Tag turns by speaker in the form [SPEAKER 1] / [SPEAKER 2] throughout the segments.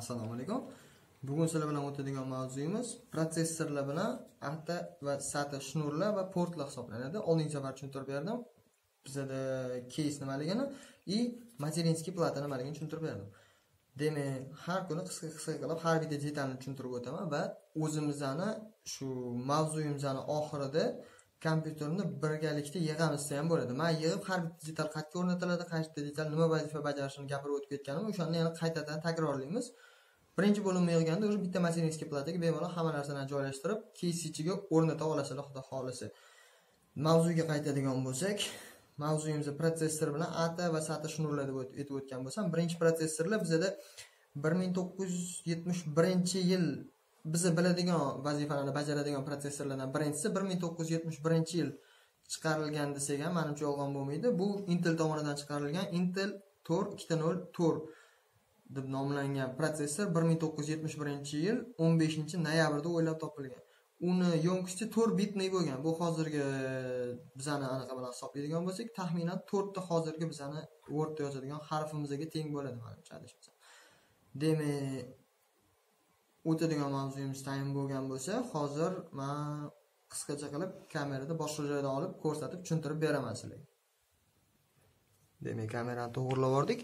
[SPEAKER 1] assalomu alaykum. Bugun sizlar bilan o'tadigan mavzuyimiz protsessorlar bilan ata va sata shnurlar va portlar hisoblanadi. Oldingi safar tushuntirib berdim. Bizada keys nimaligini и materinskiy plata nimaligini tushuntirib berdim. Demak har kuni qisqa qisqa qilib har bitta detalni tushuntirib o'taman va o'zimizni shu mavzuyimizni oxirida kompyuterni birgalikda yig'amiz desa ham bo'ladi. Man yig'ib har bitta detal qayerga o'rnatiladi qaysi detal nima vazifa bajarishini gapirib o'tib ketganim o'shani yana qaytadan takrorlaymiz. Birinchi bo'limni yig'ganda уже bitta materinskiy plataga bemalol hamma narsani joylashtirib keys ichiga o'rnata olasizlar xudo xohlasa. Mavzuga qaytadigan bo'lsak mavzuyimiz protsessor bilan ata va sata shnurlar deb aytib o'tgan bo'lsam birinchi protsessorlar bizada bir ming to'qqiz yuz yetmish birinchi yil biza biladigan vazifalarni bajaradigan protsessorlardan birinchisi bir ming to'qqiz yuz yetmish birinchi yil chiqarilgan desak ham manimcha yolg'on bo'lmaydi. Bu intel tomonidan chiqarilgan intel to'rt ikkita nol to'rt deb nomlangan protsessor bir ming to'qqiz yuz yetmish birinchi yil o'n beshinchi noyabrda o'ylab topilgan. Uni yonkisi to'rt bitniy bo'lgan. Bu hozirgi bizani anaqa bilan hisoblaydigan bo'lsak taxminan to'rtta hozirgi bizani wordda yozadigan harfimizga teng bo'ladi manimcha adashmasam demak o'tadigan mavzuyimiz tayin bo'lgan bo'lsa hozir man qisqacha qilib kamerada boshqa joyda olib ko'rsatib tushuntirib beraman sizlarga. Demak kamerani to'g'irlab yubordik.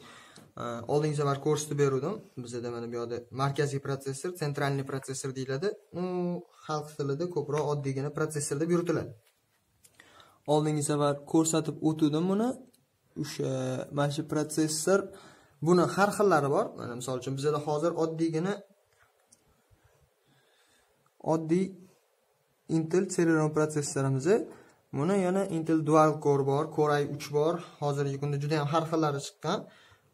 [SPEAKER 1] Oldingi safar ko'rsatib beruvdim. Bizada mana bu yoqda markaziy protsessor sentralniy protsessor deyiladi. U xalq tilida ko'proq oddiygina protsessor deb yuritiladi. Oldingi safar ko'rsatib o'tuvdim buni. O'sha mana shu protsessor buni har xillari bor. Mana misol uchun bizada hozir oddiygina oddiy intel celeron protsessorimiz buni yana intel dual core bor core i 3 bor. Hozirgi kunda juda ham har xillari chiqqan.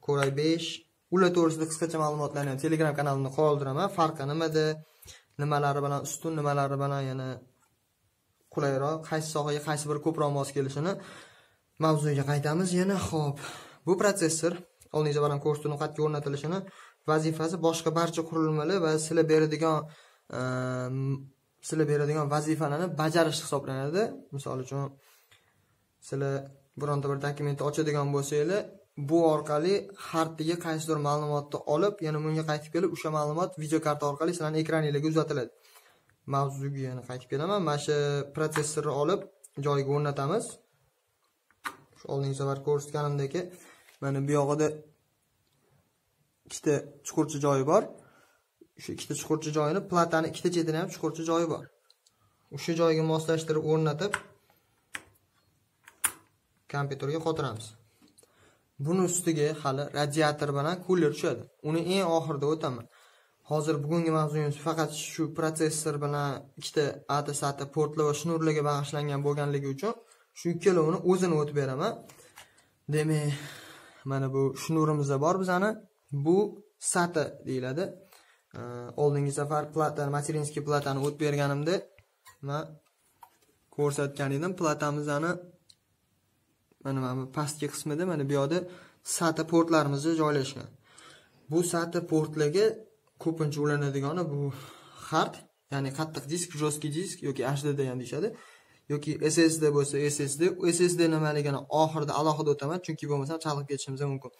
[SPEAKER 1] Core i 5 ular to'g'risida qisqacha ma'lumotlarni ham telegram kanalimda qoldiraman. Farqi nimada? Nimalari bilan ustun nimalari bilan yana qulayroq. Qaysi sohaga qaysi biri ko'proq mos kelishini mavzuga qaytamiz. Yana ho'p bu protsessor oldingi safar ham ko'rsatdim qayerga o'rnatilishini vazifasi boshqa barcha qurilmalar va sizlar beradigan sizlar beradigan vazifalarni bajarish hisoblanadi. Misol uchun sizlar bironta bir dokumentni ochadigan bo'lsanglar bu orqali hartiga qaysidir ma'lumotni olib yana bunga qaytib kelib o'sha ma'lumot videokarta orqali sizlarni ekraninglarga uzatiladi. Mavzuga yana qaytib kelaman. Mana shu protsessorni olib joyiga o'rnatamiz. Oldingi safar ko'rsatganimdek mana bu yog'ida ikkita chuqurcha joyi bor. O'sha ikkita chuqurcha joyini platani ikkita chetini ham chuqurcha joyi bor. O'sha joyiga moslashtirib o'rnatib kompyuterga qotiramiz. Buni ustiga hali radiator bilan kuler tushadi. Uni eng oxirida o'taman. Hozir bugungi mavzuyimiz faqat shu protsessor bilan ikkita ata sata portlar va shnurlarga bag'ishlangan bo'lganligi uchun shu ikkalovini o'zini o'tib beraman. Demak mana bu shnurimiz bor bizani. Bu sata deyiladi. Э, oldingi safar platani materinskiy platani o'tib berganimda man ko'rsatgan edim platamizni mana mana bu pastki qismida mana bu yoqda sata portlarimiz joylashgan. Bu sata portlarga ko'pincha ulanadigan bu hard ya'ni qattiq disk жесткий disk yoki hdd ham deyishadi yoki ssd bo'lsa ssd ssd nimaligini oxirida alohida o'taman chunki bo'lmasam chalg'ib ketishimiz mumkin.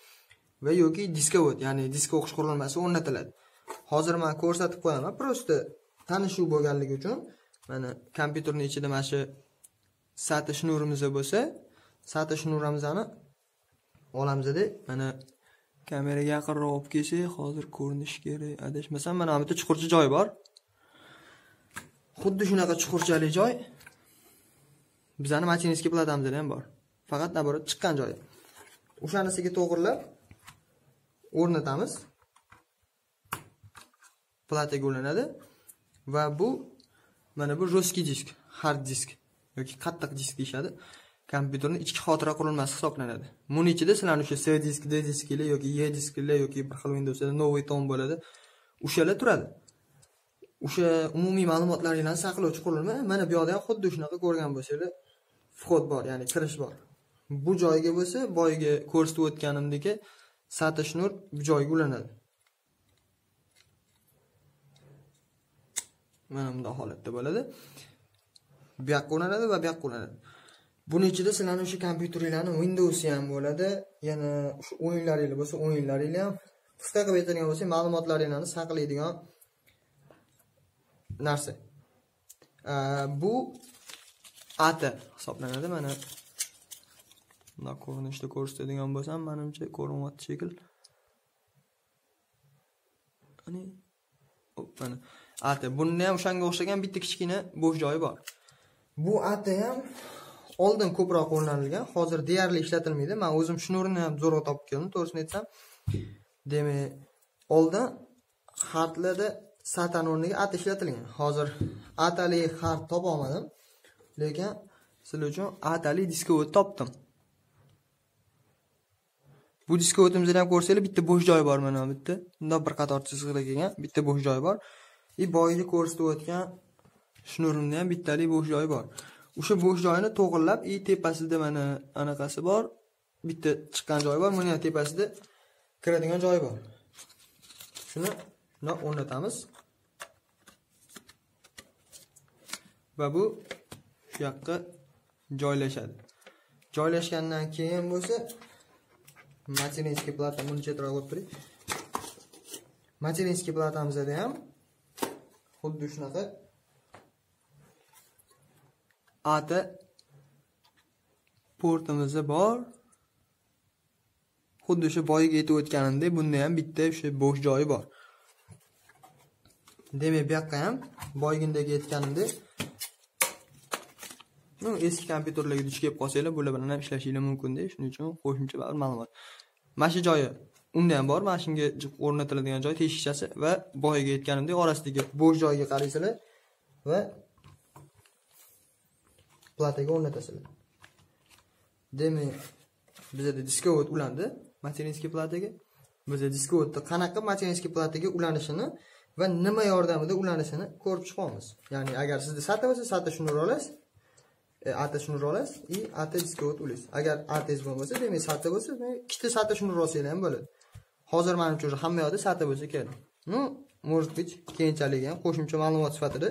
[SPEAKER 1] Va yoki diskovod ya'ni disk o'qish qurilmasi o'rnatiladi. Hozir man ko'rsatib qo'yaman. Просто tanishuv bo'lganligi uchun mana kompyuterni ichida mana shu sati shnurimiz bo'lsa sati shnurimizni olamizda mana kameraga yaqinroq olib kelsak hozir ko'rinishi kerak. Adashmasam mana bu yerda chuqurcha joy bor. Xuddi shunaqa chuqurchali joy bizani machinskiy platamizda ham bor. Faqat наоборот chiqqan joyi o'shanisiga to'g'irlab o'rnatamiz. Plataga ulanadi va bu mana bu жесткий disk hard disk yoki qattiq disk deyishadi. Kompyuterni ichki xotira qurilmasi hisoblanadi. Buni ichida sizlarni o'sha c disk d disklar yoki e disklar yoki bir xil windowsda новый tom bo'ladi. O'shalar turadi. O'sha umumiy ma'lumotlaringlarni saqlovchi qurilma mana bu yoqda ham xuddi shunaqa ko'rgan bo'lsanglar vход bor ya'ni kirish bor. Bu joyga bo'lsa boyagi ko'rsatib o'tganimdek sata shnur bu joyga ulanadi. Mana bunday holatda bo'ladi. Bu yoqqa ulanadi va bu yoqqa ulanadi buni ichida sizlarni o'sha kompyuteringlarni windows ham bo'ladi. Yana shu o'yinlaringlar bo'lsa o'yinlaringlar ham qisqa qilib aytadigan bo'lsak ma'lumotlaringlarni saqlaydigan narsa. Bu ati hisoblanadi. Mana bundoq ko'rinishda ko'rsatadigan bo'lsam manimcha ko'rinyapti shekilli mana ati bunda ham o'shanga o'xshagan bitta kichkina bo'sh joyi bor. Bu ati ham oldin ko'proq qo'llanilgan hozir deyarli ishlatilmaydi. Man o'zim shnurini ham zo'rg'a topib keldim to'g'risini aytsam. Demak oldin hartlarda satan o'rniga at ishlatilgan. Hozir atali hart topolmadim lekin sizlar uchun atali diskovod topdim. Bu diskovodimizda ham ko'rsanglar bitta bo'sh joy bor mana bitta bundoq bir qator chiziqlar kelgan bitta bo'sh joy bor. И boyagi ko'rsatayotgan shnurimda ham bittalik bo'sh joy bor. O'sha bo'sh joyni to'g'irlab и tepasida mana anaqasi bor bitta chiqqan joyi bor. Buni ham tepasida kiradigan joyi bor. Shuni bundoq o'rnatamiz. Va bu shu yoqqa joylashadi. Joylashgandan keyin bo'lsa materinskiy plata buni chetroq qo'yib turing materinskiy platamizda ham xuddi shunaqa ata portimiz bor xuddi o'sha boyiga aytib o'tganimdek bunda ham bitta o'sha bo'sh joyi bor demak bu yoqqa ham boygindagi aytganimdek eski kompyuterlarga duch kelib qolsanglar bular bilan ham ishlashinglar mumkinda shuning uchun qo'shimcha bir ma'lumot. Mana shu joyi. Unda ham bor mana shunga o'rnatiladigan joy teshikchasi va boyaga aytganimdek orasidagi bo'sh joyga qaraysizlar va plataga o'rnatasizlar. Demak bizada diskovod ulandi materinskiy plataga. Biza diskovodni qanaqa materinskiy plataga ulanishini va nima yordamida ulanishini ko'rib chiqamiz ya'ni agar sizda sata bo'lsa sata shnur olasiz e, ata shnur olasiz и ata diskovod ulaysiz. Agar atangiz bo'lmasa demak sata bo'lsa ikkita sata shnur olsanglar ham bo'ladi. Hozir manimcha уже hamma yoqda sata bo'lsa kerak. Ну может быть keyinchalik ham qo'shimcha ma'lumot sifatida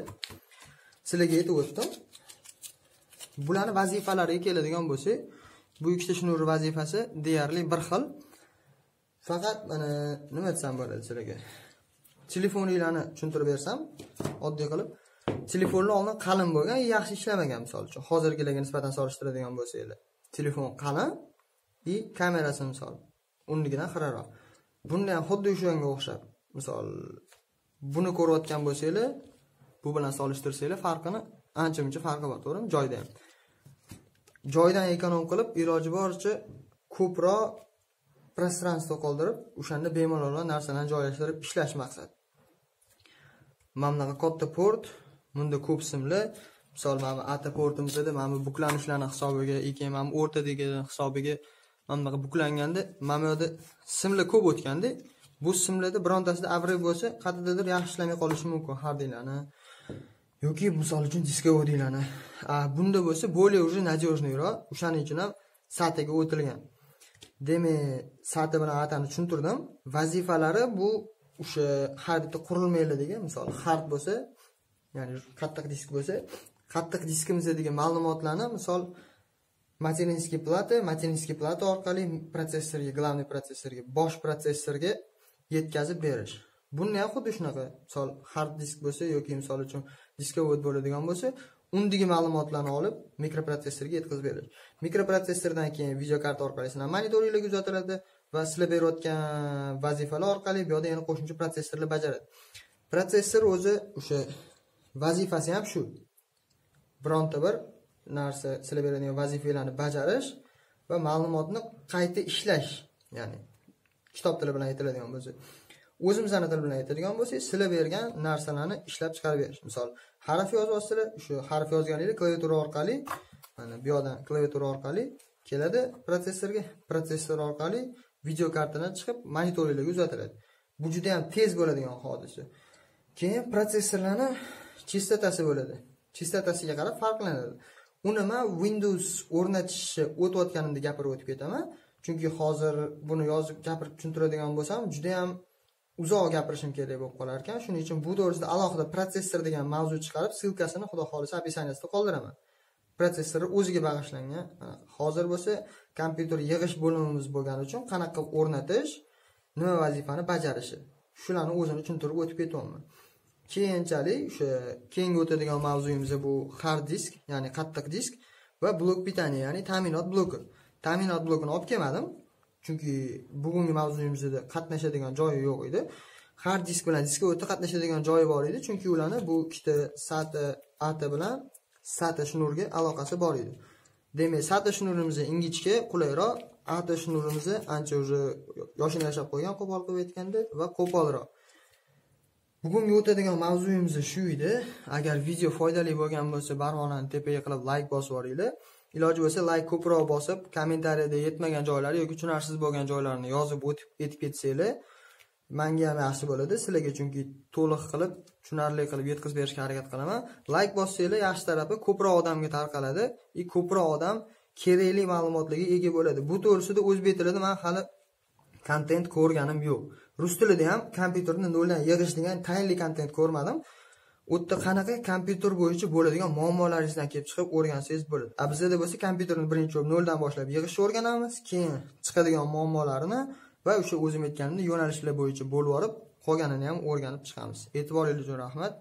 [SPEAKER 1] sizlarga aytib o'tdim. Bularni vazifalariga keladigan bo'lsak bu ikkita shnur vazifasi deyarli bir xil. Faqat mana nima desam bo'ladi sizlarga? Telefoninglarni tushuntirib bersam oddiy qilib telefonni oldin qalin bo'lgan yaxshi ishlamagan misol uchun. Hozirgilarga nisbatan solishtiradigan bo'lsanglar telefon qalin и kamerasi misol unikidan xiraroq. Bunda ham xuddi o'shanga o'xshab misol buni ko'rayotgan bo'lsanglar bu bilan solishtirsanglar farqini ancha muncha farqi bor to'g'rimi? Joyda ham. Joydan ekonom qilib iloji boricha ko'proq пространство qoldirib o'shanda bemalol narsalarni joylashtirib ishlash maqsad. Mana bunaqa katta port bunda ko'p simli. Misol mana bu ataportimizda mana bu buklanishlarni hisobiga keyin mana bu o'rtadagi hisobiga mana bunaqa buklanganda mana bu yerda simlar ko'p o'tganda bu simlarda birontasida avriy bo'lsa qayerdadir yaxshi ishlamay qolishi mumkin hardinglarni yoki misol uchun diskovodinglarni bunda bo'lsa более уже надежныйroq o'shaning uchun ham sataga o'tilgan. Demak sati bilan atani tushuntirdim. Vazifalari bu o'sha har bitta qurilmalardagi misol hard bo'lsa ya'ni qattiq disk bo'lsa qattiq diskimizdagi ma'lumotlarni misol materinskiy plata materinskiy plata orqali protsessorga главный protsessorga bosh protsessorga yetkazib berish. Buni ham xuddi shunaqa. Misol hard disk bo'lsa yoki misol uchun diskovod bo'ladigan bo'lsa undagi ma'lumotlarni olib mikroprotsessorga yetkazib berish. Mikroprotsessordan keyin videokarta orqali sizlar monitoringlarga uzatiladi va sizlar berayotgan vazifalar orqali bu yoqda yana qo'shimcha protsessorlar bajaradi. Protsessor o'zi o'sha vazifasi ham shu. Bironta bir narsa sizlar beradigan vazifalarni bajarish va ma'lumotni qayta ishlash ya'ni kitob tili bilan aytiladigan bo'lsa o'zimizni til bilan aytadigan bo'lsak sizlar bergan narsalarni ishlab chiqarib berish. Misol harf yozyapsizlar shu harf yozganinglar klaviatura orqali mana bu yoqdan klaviatura orqali keladi protsessorga protsessor orqali video kartadan chiqib monitoringlarga uzatiladi. Bu juda yam tez bo'ladigan hodisa. Keyin protsessorlarni chistotasi bo'ladi. Chistotasiga qarab farqlanadi. Uni man windows o'rnatishni o'tayotganimda gapirib o'tib ketaman. Chunki hozir buni yozib gapirib tushuntiradigan bo'lsam juda yam uzoq gapirishim kerak bo'lib qolar ekan. Shuning uchun bu to'g'risida alohida protsessor degan mavzu chiqarib ssilkasini xudo xohlasa описаниясida qoldiraman. Protsessor o'ziga bag'ishlangan. Hozir bo'lsa kompyuter yig'ish bo'limimiz bo'lgani uchun qanaqa qilib o'rnatish nima vazifani bajarishi shularni o'zini tushuntirib o'tib ketyapman. Keyinchalik o'sha keyingi o'tadigan mavzuyimiz bu hard disk ya'ni qattiq disk va blok pitaniya ya'ni ta'minot bloki. Ta'minot blokini olib kelmadim chunki bugungi mavzuyimizda qatnashadigan joyi yo'q edi. Hard disk bilan diskka o'ta qatnashadigan joyi bor edi chunki ularni bu ikkita sata ati bilan sata shnurga aloqasi bor edi. Demak sata shnurimiz ingichka qulayroq ata shnurimiz ancha уже yoshini yashab qo'ygan qo'pol qilib aytganda va qo'polroq. Bugungi o'tadigan mavzuyimiz shu edi. Agar video foydali bo'lgan bo'lsa barmoqlarni tepaga qilib layk bosib yuboringlar. Iloji bo'lsa layk ko'proq bosib kommentariyada yetmagan joylari yoki tushunarsiz bo'lgan joylarini yozib o'tib ketib ketsanglar manga ham yaxshi bo'ladi. Sizlarga chunki to'liq qilib tushunarli qilib yetkazib berishga harakat qilaman. Layk bossanglar yaxshi tarafi ko'proq odamga tarqaladi. И ko'proq odam kerakli ma'lumotlarga ega bo'ladi. Bu to'g'risida o'zbek tilida man hali kontent ko'rganim yo'q. Rus tilida ham kompyuterni noldan yig'ish degan tayinli kontent ko'rmadim. U yerda qanaqa kompyuter bo'yicha bo'ladigan muammolaringizdan kelib chiqib o'rgansangiz bo'ladi. A bizada bo'lsa kompyuterni birinchi bo'lib noldan boshlab yig'ishni o'rganamiz keyin chiqadigan muammolarini va o'sha o'zim aytganimdek yo'nalishlar bo'yicha bo'lib olib qolganini ham o'rganib chiqamiz. E'tiboringiz uchun rahmat.